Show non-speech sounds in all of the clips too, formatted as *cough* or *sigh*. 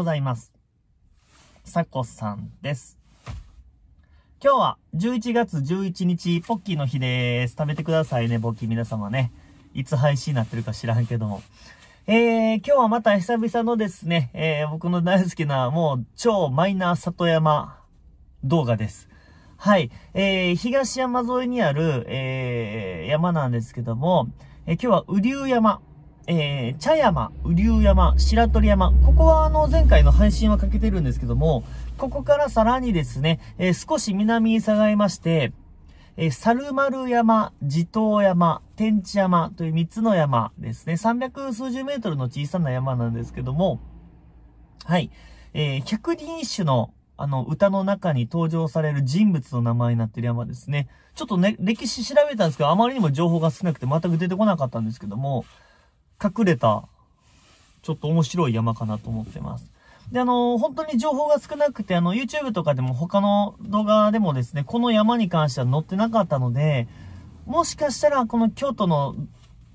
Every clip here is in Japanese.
ございます。さこさんです。今日は11月11日、ポッキーの日です。食べてくださいね、ポッキー皆様ね。いつ配信になってるか知らんけども。えー、今日はまた久々のですね、えー、僕の大好きなもう超マイナー里山動画です。はい。えー、東山沿いにある、えー、山なんですけども、えー、今日は雨竜山。えー、茶山、雨竜山、白鳥山。ここはあの前回の配信はかけてるんですけども、ここからさらにですね、えー、少し南に下がりまして、えー、猿丸山、地頭山、天地山という3つの山ですね。300数十メートルの小さな山なんですけども、はい。えー、百人一首のあの、歌の中に登場される人物の名前になってる山ですね。ちょっとね、歴史調べたんですけど、あまりにも情報が少なくて全く出てこなかったんですけども、隠れた、ちょっと面白い山かなと思ってます。で、あの、本当に情報が少なくて、あの、YouTube とかでも他の動画でもですね、この山に関しては載ってなかったので、もしかしたらこの京都の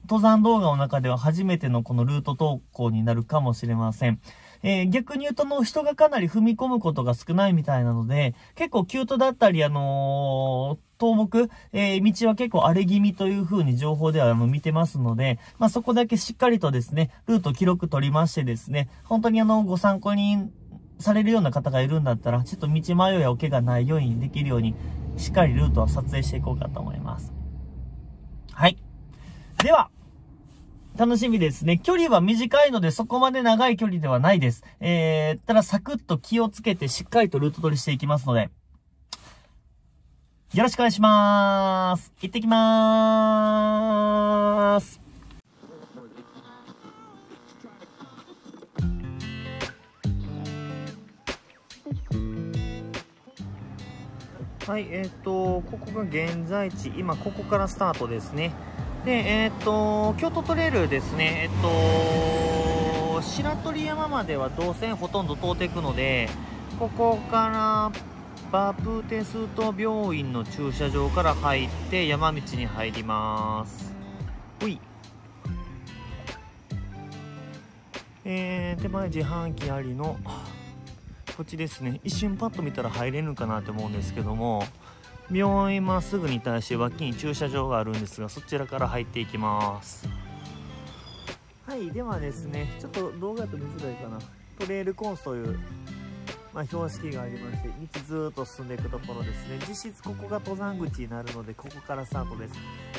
登山動画の中では初めてのこのルート投稿になるかもしれません。えー、逆に言うとの人がかなり踏み込むことが少ないみたいなので、結構キュートだったり、あのー、倒木、えー、道は結構荒れ気味という風に情報ではあの見てますので、まあ、そこだけしっかりとですね、ルート記録取りましてですね、本当にあの、ご参考にされるような方がいるんだったら、ちょっと道迷いやお怪がないようにできるように、しっかりルートは撮影していこうかと思います。はい。では、楽しみですね。距離は短いのでそこまで長い距離ではないです。えー、ただサクッと気をつけてしっかりとルート取りしていきますので、よろしくお願いしまーす。行ってきまーす。はい、えっ、ー、と、ここが現在地、今ここからスタートですね。で、えっ、ー、と、京都トレイルですね、えっ、ー、と、白鳥山までは動線ほとんど通っていくので、ここからバプテスト病院の駐車場から入って山道に入ります。ほい。えー、手前自販機ありの、こっちですね。一瞬パッと見たら入れるかなと思うんですけども、病院まっすぐに対して脇に駐車場があるんですがそちらから入っていきますはいではですねちょっと動画と見づらいかなトレイルコースという、まあ、標識がありまして道ずっと進んでいくところですね。実質ここが登山口になるのでここからスタートです。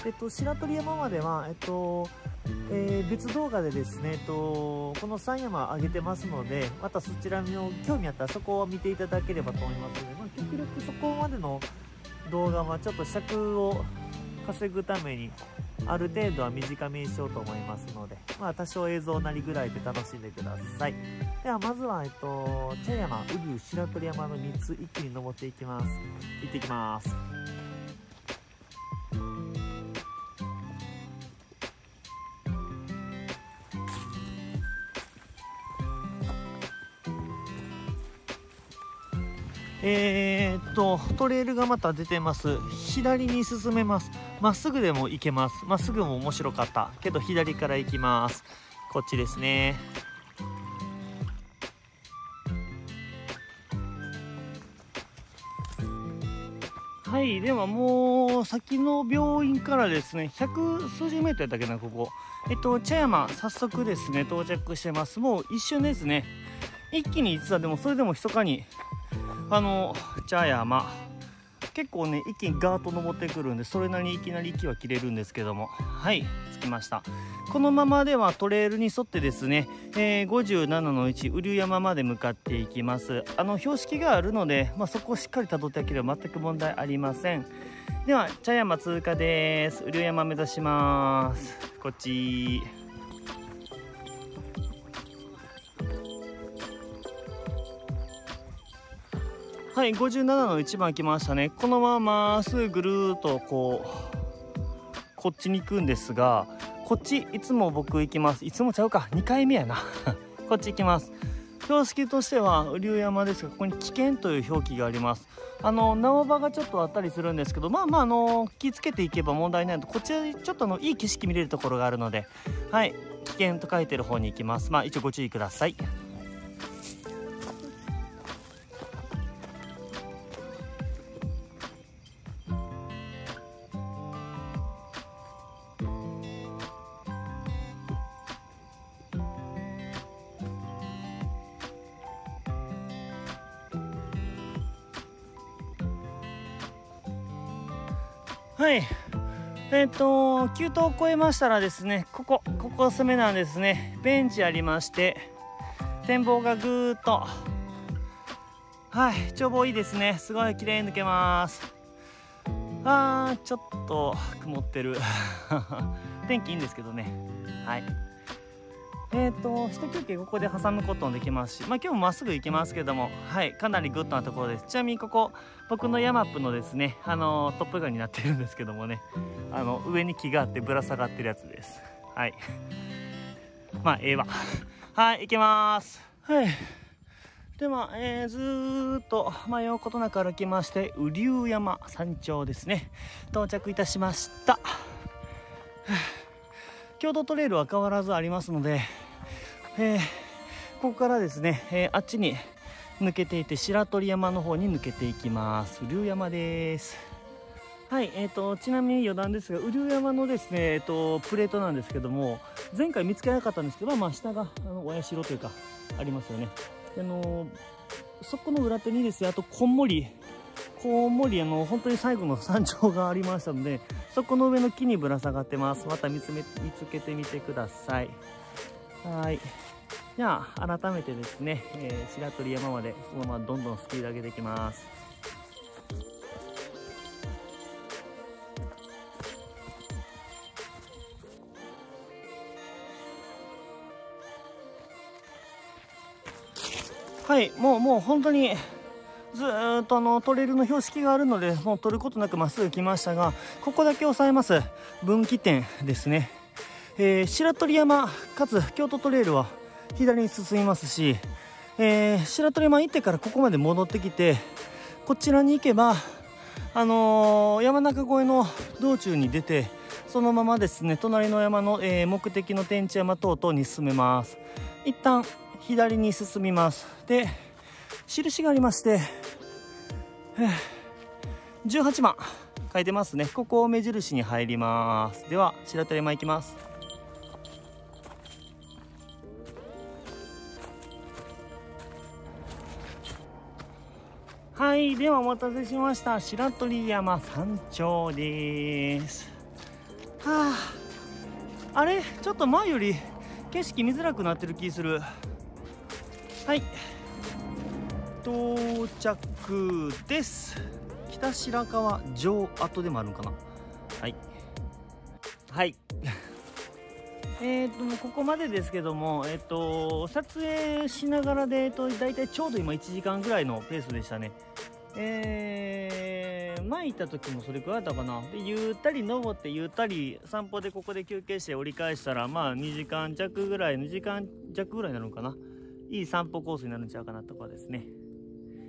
えっと白鳥山まではえっとえー、別動画でですね、えっと、この山山上げてますので、またそちらの興味あったらそこを見ていただければと思いますので、まあ、極力そこまでの動画はちょっと尺を稼ぐためにある程度は短めにしようと思いますのでまあ多少映像なりぐらいで楽しんでくださいではまずはえっと茶山雨竜白鳥山の3つ一気に登っていきます行ってきますえー、っと、トレイルがまた出てます。左に進めます。まっすぐでも行けます。まっすぐも面白かった。けど左から行きます。こっちですね。はい、ではもう先の病院からですね、100数十メートルやっけな、ここ。えっと、茶山、早速ですね、到着してます。もう一瞬ですね。一気に実はでもそれでも密かにあの茶山結構ね一気にガーッと登ってくるんでそれなりにいきなり息は切れるんですけども。はい着きました。このままではトレイルに沿ってですね、えー、57の1雨竜山まで向かっていきます。あの標識があるので、まあ、そこをしっかり辿っていければ全く問題ありません。では茶山通過です。雨竜山目指します。こっち。はい、57の1番来ましたね。このまままっすぐぐるーっとこう、こっちに行くんですが、こっちいつも僕行きます。いつもちゃうか、2回目やな。*laughs* こっち行きます。標識としては雨竜山ですが、ここに危険という表記があります。あの、縄場がちょっとあったりするんですけど、まあまあ、あの、気付けていけば問題ないので、こちらちょっとのいい景色見れるところがあるので、はい、危険と書いてる方に行きます。まあ、一応ご注意ください。はい。えっ、と急登を越えましたらですねここここおすすめなんですね。ベンチありまして展望がぐーっと。はい眺望いいですね。すごい綺麗に抜けます。あーちょっと曇ってる。*laughs* 天気いいんですけどね。はい。え、ー、と一休憩ここで挟むこともできますしまあ今日もまっすぐ行けますけどもはいかなりグッドなところです。ちなみにここ僕のヤマップのですねあのトップガンになってるんですけどもねあの上に木があってぶら下がってるやつです。はい。*laughs* まあええわ。はい行けます。はい。では、えー、ずーっと迷うことなく歩きまして雨竜山山頂ですね。到着いたしました。*sighs* 郷土トレイルは変わらずありますので、えー、ここからですね、えー、あっちに抜けていて白鳥山の方に抜けていきます。雨竜山です。はいえーと、ちなみに余談ですが雨竜山のですね、えーと、プレートなんですけども前回見つけなかったんですけど、まあ、下があのお社というかありますよね。あのそこの裏手にですねあとこんもり。こんもりあの本当に最後の山頂がありましたのでそこの上の木にぶら下がってます。また見つめ見つけてみてください。はい。じゃあ改めてですね、えー、白鳥山までそのままどんどんスピード上げていきます。はいもうもう本当にずっとあのトレイルの標識があるのでもう取ることなくまっすぐ来ましたがここだけ押さえます。分岐点ですね、えー、白鳥山かつ京都トレイルは左に進みますし、えー、白鳥山行ってからここまで戻ってきてこちらに行けばあのー、山中越えの道中に出てそのままですね隣の山の、えー、目的の天地山等々に進めます。一旦左に進みます。で印がありまして18番書いてますね。ここを目印に入ります。では白鳥山行きます。はいではお待たせしました。白鳥山山頂です。はあ。あれ？ちょっと前より景色見づらくなってる気する。はい。到着です。北白川城跡でもあるんかな？はい。はい。えっとここまでですけどもえっ、と撮影しながらで、えっと、大体ちょうど今1時間ぐらいのペースでしたねえー、前行った時もそれくらいだったかなでゆったり登ってゆったり散歩でここで休憩して折り返したらまあ2時間弱ぐらい2時間弱ぐらいになるのかないい散歩コースになるんちゃうかなとかですね。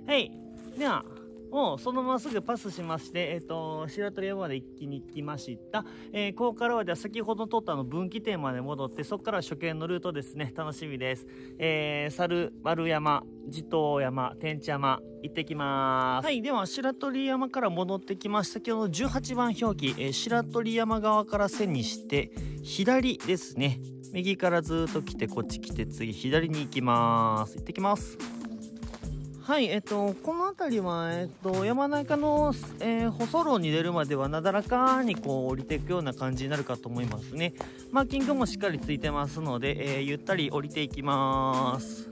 はい。では、もうそのまますぐパスしまして、えっ、ー、と、白鳥山まで一気に来ました。えー、ここからはでは先ほど撮ったの分岐点まで戻って、そこから初見のルートですね。楽しみです。えー、猿丸山、地頭山、天地山、行ってきます。はい。では、白鳥山から戻ってきました。先ほど18番表記、えー、白鳥山側から線にして、左ですね。右からずっと来てこっち来て次左に行きます行ってきますはいえっとこの辺りはえっと山中の、えー、舗装路に出るまではなだらかにこう降りていくような感じになるかと思いますねマーキングもしっかりついてますので、えー、ゆったり降りていきます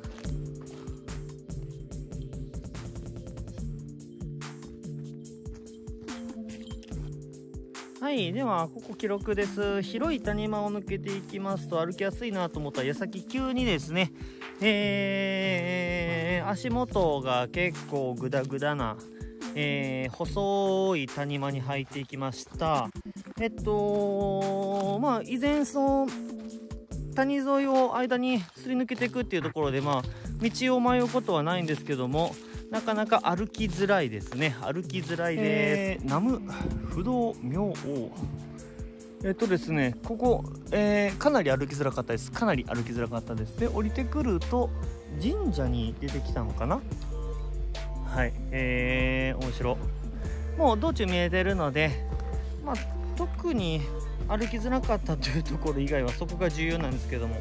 はい。では、ここ記録です。広い谷間を抜けていきますと歩きやすいなと思った矢先急にですね、えー、足元が結構グダグダな、えー、細い谷間に入っていきました。えっと、まあ、以前その、谷沿いを間にすり抜けていくっていうところで、まあ、道を迷うことはないんですけども、なかなか歩きづらいですね。歩きづらいです、えー、南無不動明王えっとですねここ、えー、かなり歩きづらかったです。かなり歩きづらかったです。で降りてくると神社に出てきたのかな？はい。えー、面白もう道中見えてるのでまあ特に歩きづらかったというところ以外はそこが重要なんですけども。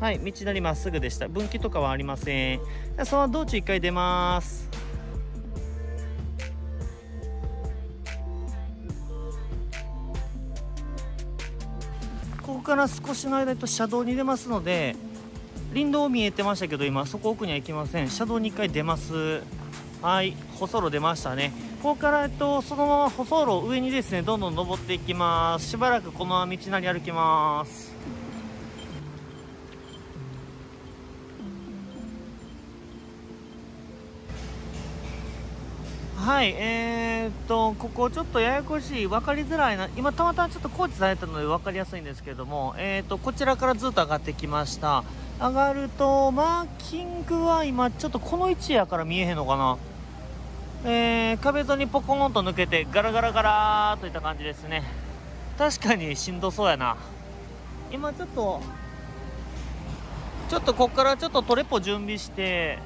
はい。道なりまっすぐでした。分岐とかはありません。その道中1回出ます。ここから少しの間と車道に出ますので林道見えてましたけど今そこ奥には行きません。車道に1回出ます。はい舗装路出ましたね。ここから、えっと、そのまま舗装路上にですねどんどん登っていきます。しばらくこの道なり歩きます。はいえー、っとここちょっとややこしい分かりづらいな今たまたまちょっと工事されたので分かりやすいんですけどもえー、っとこちらからずっと上がってきました。上がるとマーキングは今ちょっとこの位置やから見えへんのかな。えー、壁沿いにポコンと抜けてガラガラガラーといった感じですね。確かにしんどそうやな。今ちょっとちょっとこっからちょっとトレポ準備して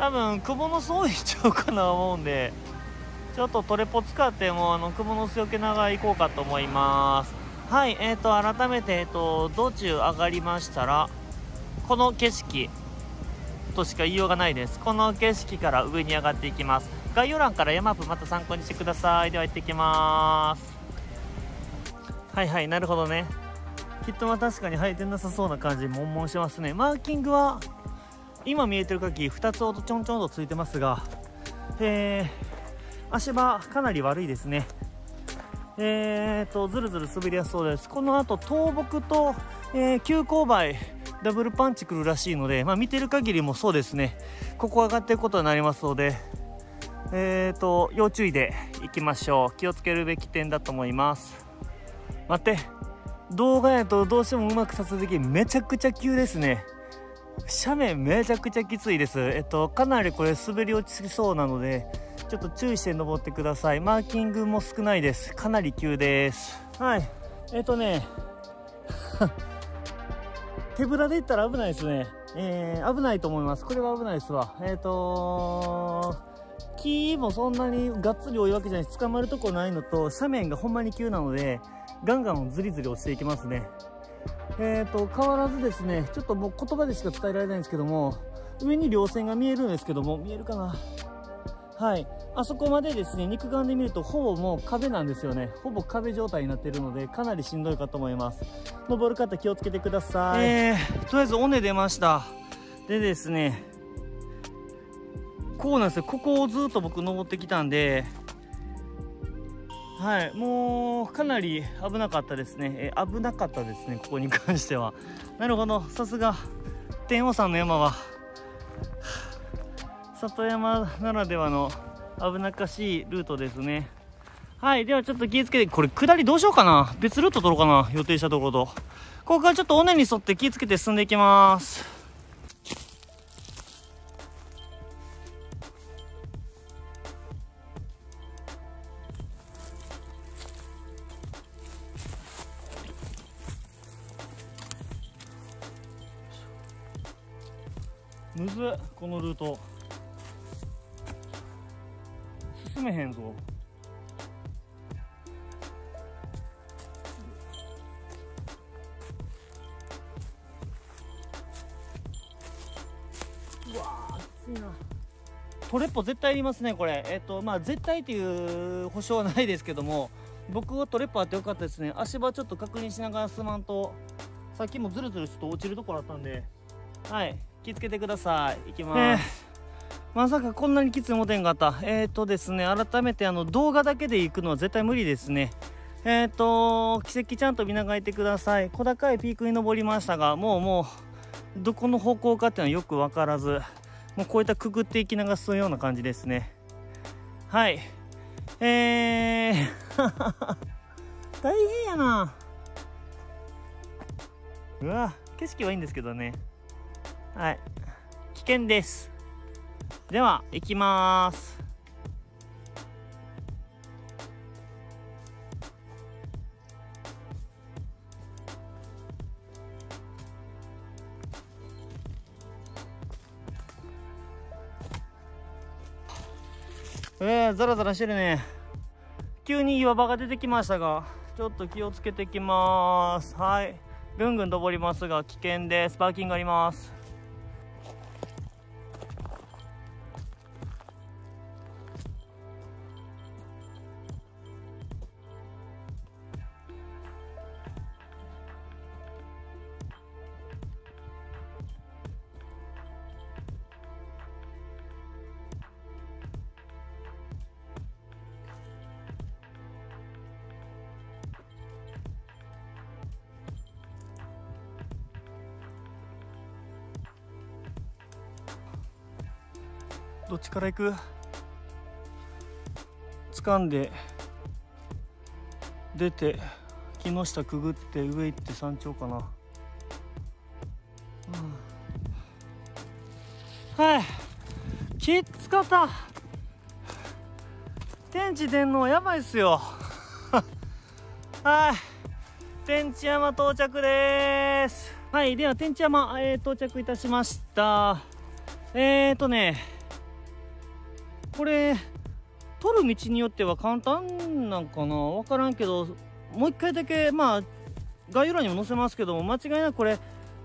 多分クモの巣多いちゃうかな思うんで *laughs* ちょっとトレポ使ってもあのクモの巣よけながら行こうかと思います。はいえーと改めてえ、ー、と道中上がりましたらこの景色としか言いようがないです。この景色から上に上がっていきます。概要欄から山マップまた参考にしてください。では行ってきます。はいはいなるほどね。きっとま確かに履いてなさそうな感じ悶々しますね。マーキングは今見えてる限り2つほどちょんちょんとついてますが、えー、足場かなり悪いですね。えーとずるずる滑りやすそうです。この後倒木と、えー、急勾配ダブルパンチ来るらしいので、まあ、見てる限りもそうですね。ここ上がっていくことになりますのでえーと要注意でいきましょう。気をつけるべき点だと思います。待って。動画やとどうしてもうまく撮影できめちゃくちゃ急ですね。斜面めちゃくちゃきついです。えっと、かなりこれ滑り落ちそうなので、ちょっと注意して登ってください。マーキングも少ないです。かなり急です。はい。えっとね、*laughs* 手ぶらで行ったら危ないですね。えー、危ないと思います。これは危ないですわ。えっ、と木もそんなにがっつり多いわけじゃないし、捕まるとこないのと、斜面がほんまに急なので、ガンガンズリズリ落ちていきますね。えーと、変わらずですね、ちょっともう言葉でしか伝えられないんですけども、上に稜線が見えるんですけども、見えるかな？はい。あそこまでですね、肉眼で見るとほぼもう壁なんですよね。ほぼ壁状態になってるので、かなりしんどいかと思います。登る方気をつけてください。えー、とりあえず尾根出ました。でですね、こうなんですよ。ここをずっと僕登ってきたんで、はい、もうかなり危なかったですね、え危なかったですね、ここに関しては。*laughs* なるほど、さすが天王山の山は、*sighs* 里山ならではの危なっかしいルートですね。はい、ではちょっと気をつけて、これ下りどうしようかな、別ルート取ろうかな、予定したところと。ここからちょっと尾根に沿って気をつけて進んでいきます。このルート。進めへんぞ。うわ暑いな。トレッポ絶対いりますねこれ。えっとまあ絶対っていう保証はないですけども僕はトレッポあってよかったですね。足場ちょっと確認しながら進まんとさっきもずるずるちょっと落ちるところあったんで。はい気付けてください。いきます。えー、まさかこんなにきついもてんかった。えっ、ー、とですね、改めてあの動画だけで行くのは絶対無理ですね。えっ、ー、と、奇跡ちゃんと見ながらいてください。小高いピークに登りましたが、もうもう、どこの方向かっていうのはよく分からず、もうこういったくぐっていきながら進むような感じですね。はい。えー *laughs* 大変やな。うわ、景色はいいんですけどね。はい。危険です。では、行きます。えー、ザラザラしてるね。急に岩場が出てきましたが、ちょっと気をつけてきます。はい。ぐんぐん登りますが、危険です。パーキングあります。どっちから行く。掴んで出て木下くぐって上行って山頂かな、うん、はい。きつかった。天地出んのやばいっすよ。*laughs* はい。天地山到着です。はい。では天地山、えー、到着いたしました。えーとね。これ取る道によっては簡単なんかな？分からんけどもう一回だけまあ概要欄にも載せますけども間違いなくこれ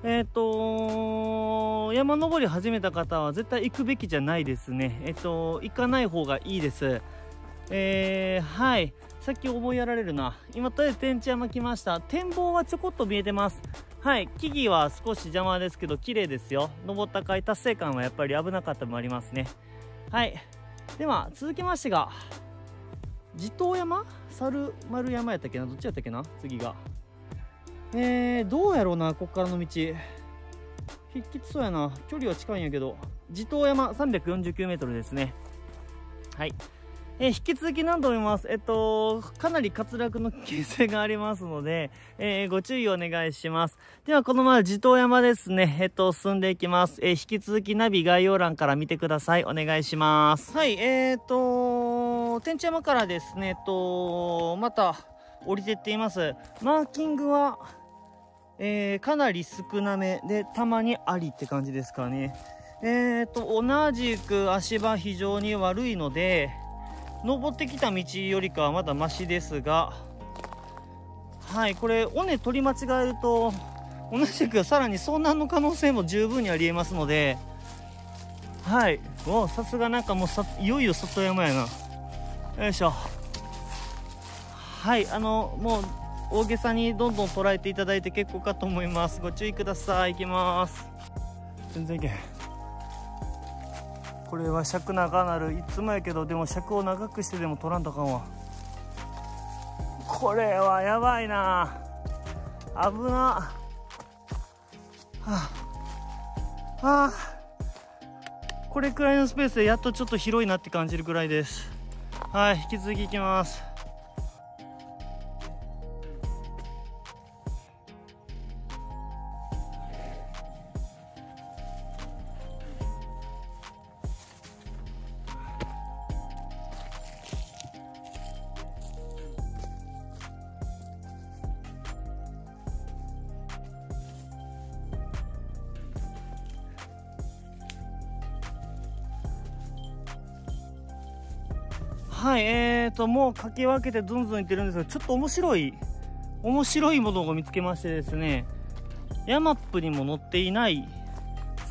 えっ、ー、と山登り始めた方は絶対行くべきじゃないですね。えっ、ー、と行かない方がいいです。えー、はい。さっき思いやられるな。今とりあえず天地山来ました。展望はちょこっと見えてます。はい。木々は少し邪魔ですけど綺麗ですよ。登った回達成感はやっぱり危なかったもありますね。はい。では続きましてが地頭山猿丸山やったっけな？どっちやったっけな？次が。えー、どうやろうなこっからの道。筆きつそうやな。距離は近いんやけど。地頭山 349m ですね。はい。えー、引き続き何度も言います？えっと、かなり滑落の危険性がありますので、えー、ご注意お願いします。では、このまま地頭山ですね、えっと、進んでいきます。えー、引き続きナビ概要欄から見てください。お願いします。はい、えー、っと、天地山からですね、えっと、また降りてっています。マーキングは、えー、かなり少なめで、たまにありって感じですかね。えー、っと、同じく足場非常に悪いので、登ってきた道よりかはまだマシですがはいこれ尾根取り間違えると同じくさらに遭難の可能性も十分にありえますのではいおさすがなんかもうさいよいよ里山やな。よいしょ。はいあのもう大げさにどんどん捉えていただいて結構かと思います。ご注意ください。いきます。全然いけへん。これは尺長なる。いつもやけどでも尺を長くしてでも取らんとあかんわ。これはやばいな。危な。はあ。はあ。これくらいのスペースでやっとちょっと広いなって感じるくらいです。はい引き続きいきます。はい、えーと、もうかき分けてずんずんいってるんですが、ちょっと面白い、面白いものを見つけましてですね、ヤマップにも載っていない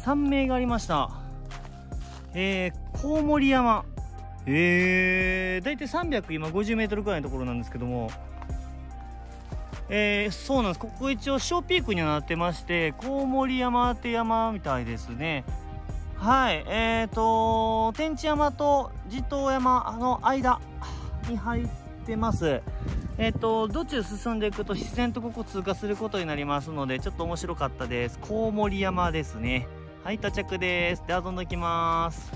3名がありました。えー、コウモリ山。えー、だいたい300今50メートルぐらいのところなんですけども、えー、そうなんです。ここ一応小ピークにはなってまして、コウモリ山って山みたいですね。はい、えーと、天地山と地頭山の間に入ってます。えっ、ー、と、道中進んでいくと自然とここ通過することになりますので、ちょっと面白かったです。コウモリ山ですね。はい、到着です。では、どんどん行きます。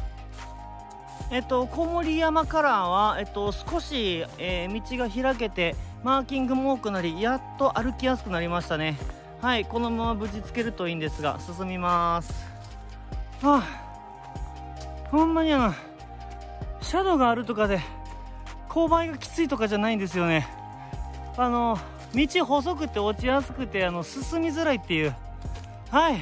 えっ、ー、と、コウモリ山からは、えっ、ー、と、少し、えー、道が開けて、マーキングも多くなり、やっと歩きやすくなりましたね。はい、このまま無事つけるといいんですが、進みます。はあ、ほんまにあの、シャドウがあるとかで、勾配がきついとかじゃないんですよね。あの、道細くて落ちやすくて、あの、進みづらいっていう。はい。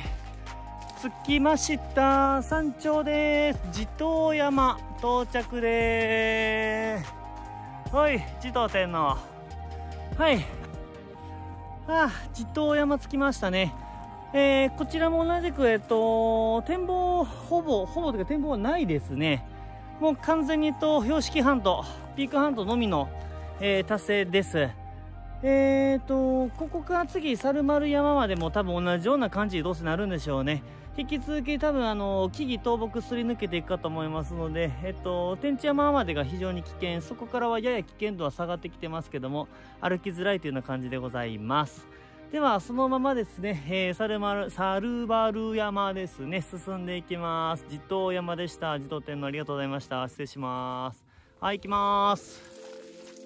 着きました。山頂です。地頭山到着でーす。はい、地頭天皇。はい。ああ、地頭山着きましたね。えー、こちらも同じく、えっと、展望、ほぼ、ほぼというか展望はないですね。もう完全にと、標識半島、ピーク半島のみの、えー、達成です。えーと、ここから次、猿丸山までも多分同じような感じでどうせなるんでしょうね。引き続き多分あの、木々倒木すり抜けていくかと思いますので、えっと、天地山までが非常に危険、そこからはやや危険度は下がってきてますけども、歩きづらいというような感じでございます。ではそのままですね、*laughs* えー、サルマルサルバル山ですね進んでいきます。地頭山でした。地頭天のありがとうございました。失礼します。はい行きます。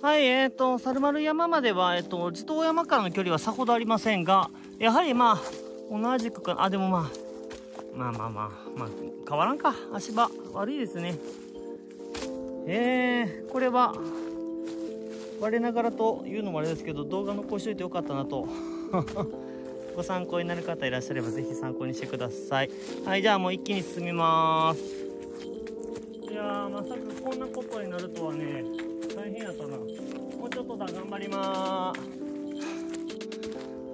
はいえーとサルマル山まではえっ、ー、と地頭山からの距離はさほどありませんがやはりまあ同じくかあでもまあまあまあまあまあ変わらんか。足場悪いですね。えー、これは我ながらというのもあれですけど動画残しといてよかったなと。*laughs* ご参考になる方いらっしゃればぜひ参考にしてください。はいじゃあもう一気に進みます。いやまさかこんなことになるとはね大変やったな。もうちょっとだ頑張ります。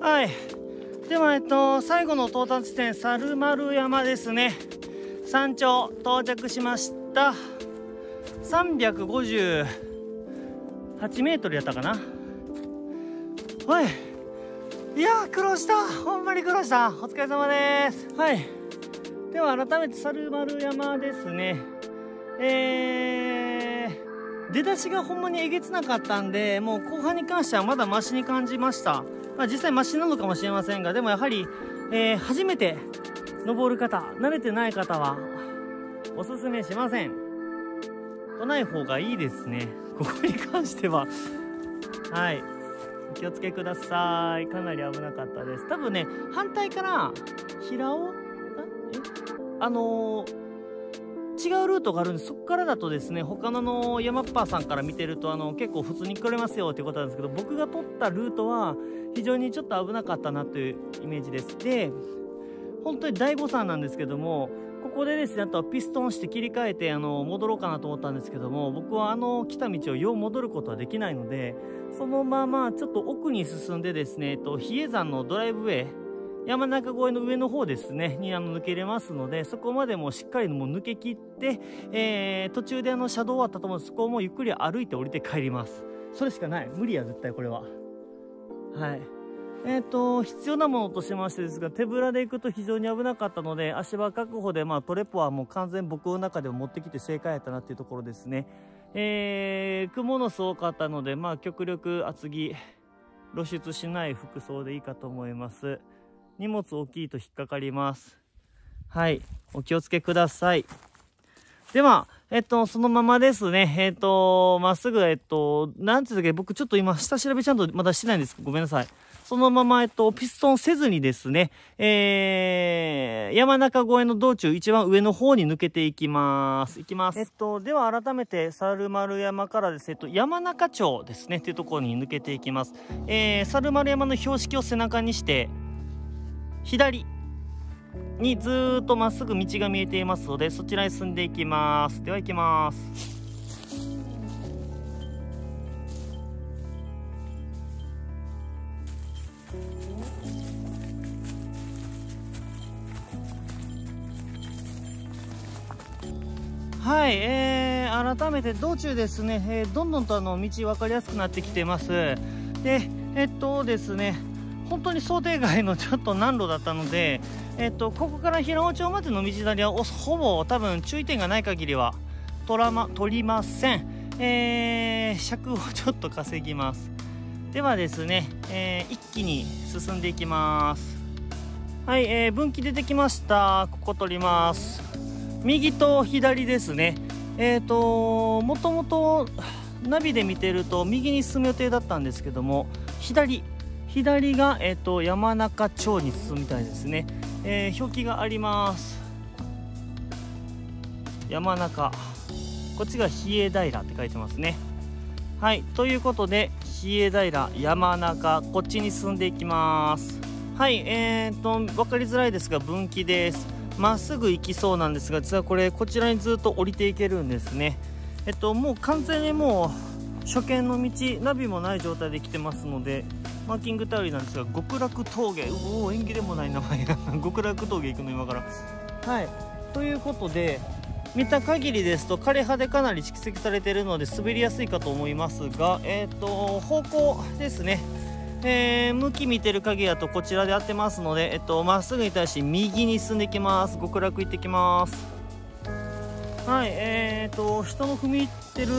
はい。ではえっと最後の到達地点猿丸山ですね。山頂到着しました。358メートルやったかな。はいいや苦労した。ほんまに苦労した。お疲れ様です。はい。では改めて猿丸山ですね。えー、出だしがほんまにえげつなかったんでもう後半に関してはまだマシに感じました。まあ実際マシなのかもしれませんがでもやはり、えー、初めて登る方慣れてない方はおすすめしません。来ない方がいいですね。ここに関しては。はい。気をつけください。かなり危なかったです。多分ね反対から平尾？あ？のー違うルートがあるんでそこからだとですね他のの山っぱさんから見てるとあの結構普通に来れますよっていうことなんですけど僕が取ったルートは非常にちょっと危なかったなというイメージです。で本当に大誤算なんですけどもここでですねあとはピストンして切り替えてあの戻ろうかなと思ったんですけども僕はあの来た道をよう戻ることはできないのでそのままちょっと奥に進んでですね、えっと、比叡山のドライブウェイ、山中越えの上の方ですね、にあの抜けれますので、そこまでもしっかりもう抜け切って、えー、途中であの車道あったと思う。そこをもうゆっくり歩いて降りて帰ります。それしかない。無理や、絶対これは。はい。えっ、ー、と、必要なものとしましてですが、手ぶらで行くと非常に危なかったので、足場確保で、まあ、トレポはもう完全僕の中でも持ってきて正解やったなっていうところですね。えー、雲の巣多かったので、まあ、極力厚着、露出しない服装でいいかと思います。荷物大きいと引っかかります。はい。お気をつけください。では、えっと、そのままですね。えっと、まっすぐ、えっと、なんていうだっけ、僕ちょっと今、下調べちゃんとまだしてないんです。ごめんなさい。そのまま、えっと、ピストンせずにですね、えー、山中越えの道中、一番上の方に抜けていきます。いきます。えっと、では改めて、猿丸山からですね、えっと、山中町ですね、っていうところに抜けていきます。えー、猿丸山の標識を背中にして、左にずっとまっすぐ道が見えていますので、そちらに進んでいきます。では行きます。はい、えー、改めて道中ですね、えー、どんどんとあの道分かりやすくなってきてます。で、えっとですね、本当に想定外のちょっと難路だったので、えっと、ここから平尾町までの道なりはほぼ多分注意点がない限りは取ら、ま、取りません。えー、尺をちょっと稼ぎます。ではですね、えー、一気に進んでいきます。はい、えー、分岐出てきました。ここ取ります。右と左ですね。えっ、ー、ともともとナビで見てると右に進む予定だったんですけども左左が、えーと、山中町に進むみたいですね、えー、表記があります。山中。こっちが比叡平って書いてますね。はいということで比叡平山中こっちに進んでいきます。はいえーと分かりづらいですが分岐です。まっすぐ行きそうなんですが実はこれこちらにずっと降りていけるんですね。えっともう完全にもう初見の道ナビもない状態で来てますのでマーキング頼りなんですが極楽峠。うお縁起でもない名前が。*laughs* 極楽峠行くの今から。はい。ということで見た限りですと枯葉でかなり蓄積されているので滑りやすいかと思いますがえっ、と方向ですね。えー、向き見てる影だとこちらで当てますので、えっと、まっすぐに対して右に進んでいきます。極楽行ってきます。はい、えーと、人の踏み入ってる、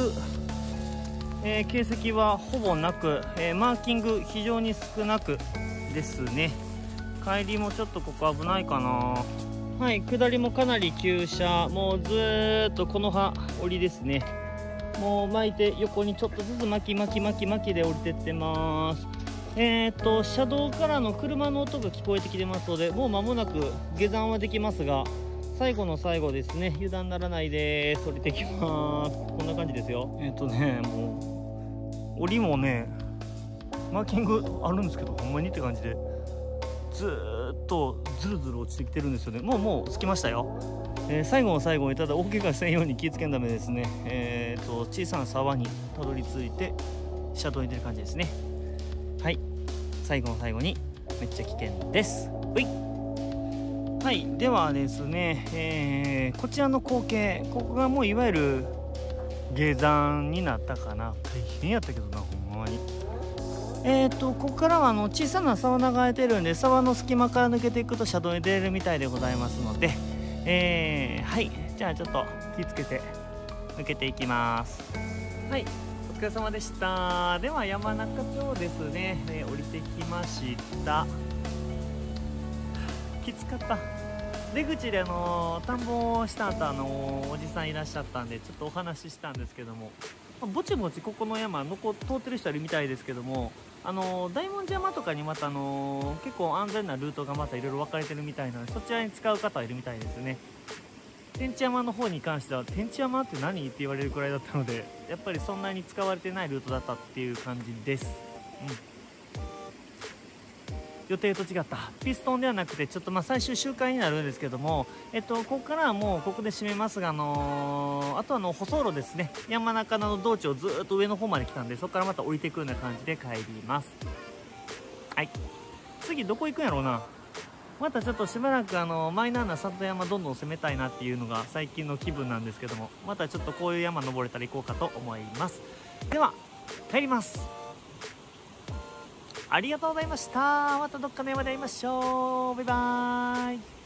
えー、形跡はほぼなく、えー、マーキング非常に少なくですね。帰りもちょっとここ危ないかな。はい下りもかなり急車。もうずっとこの葉折りですね。もう巻いて横にちょっとずつ巻き巻き巻き巻きで降りてってます。えー、っと車道からの車の音が聞こえてきてますのでもう間もなく下山はできますが最後の最後ですね油断ならないです。降りてきます。こんな感じですよ。えー、っとねもう降りもねマーキングあるんですけどほんまにって感じでずーっとずるずる落ちてきてるんですよね。もうもう着きましたよ、えー最後の最後にただ大怪我せんように気ぃつけんためですね。えー、と小さな沢にたどり着いて車道に出る感じですねはい。最後の最後にめっちゃ危険です。ほい。はい。ではですね、えーこちらの光景ここがもういわゆる下山になったかな。大変やったけどなほんまに。えー、とここからはあの小さな沢流れてるんで沢の隙間から抜けていくと車道に出れるみたいでございますのでえー、はい。じゃあちょっと気をつけて抜けていきます。はい。疲れ様でした。では山中町ですね、えー降りてきました。きつかった。出口であの田んぼをした後あのおじさんいらっしゃったんでちょっとお話ししたんですけども。まあぼちぼちここの山残通ってる人いるみたいですけどもあの大文字山とかにまたあの結構安全なルートがまたいろいろ分かれてるみたいなのでそちらに使う方いるみたいですね。天地山の方に関しては天地山って何って言われるくらいだったのでやっぱりそんなに使われてないルートだったっていう感じです。うん。予定と違った。ピストンではなくてちょっとまあ最終周回になるんですけども、えっと、ここからはもうここで締めますが、あのーあとはの舗装路ですね。山中の道中をずっと上の方まで来たんでそこからまた降りていくような感じで帰ります。はい。次どこ行くんやろうな？またちょっとしばらくあのマイナーな里山どんどん攻めたいなっていうのが最近の気分なんですけどもまたちょっとこういう山登れたら行こうかと思います。では帰ります。ありがとうございました。またどっかの山で会いましょう。バイバーイ。